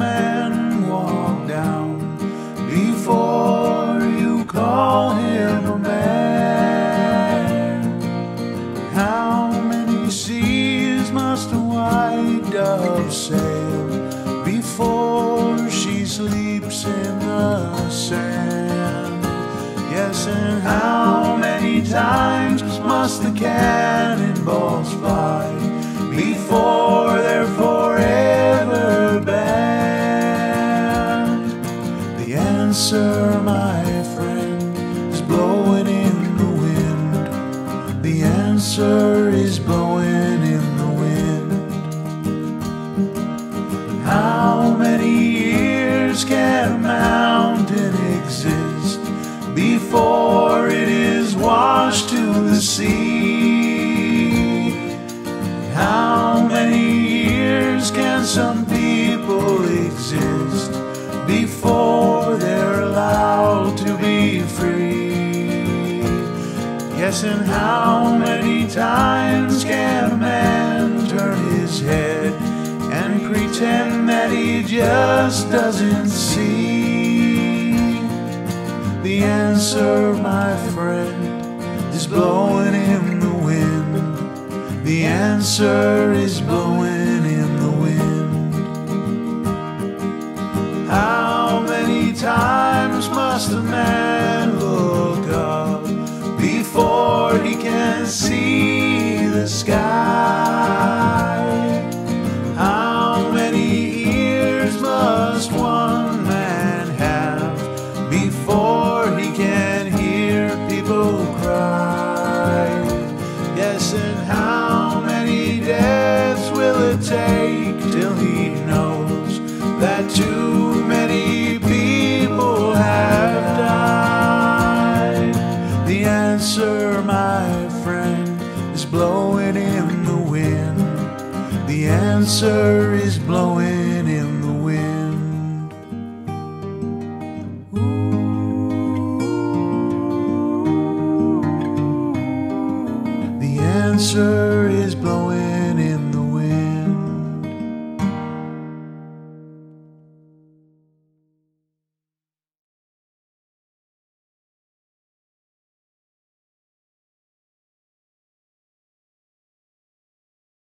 man walk down before you call him a man? How many seas must a white dove sail before she sleeps in the sand? Yes, and how many times must the cannonballs fly answer is blowing in the wind. How many years can a mountain exist before it is washed to the sea? How many years can some people And how many times can a man turn his head and pretend that he just doesn't see? The answer, my friend, is blowing in the wind. The answer is blowing in the wind. How many times must a man answer, my friend, is blowing in the wind. The answer is blowing answer is blowing.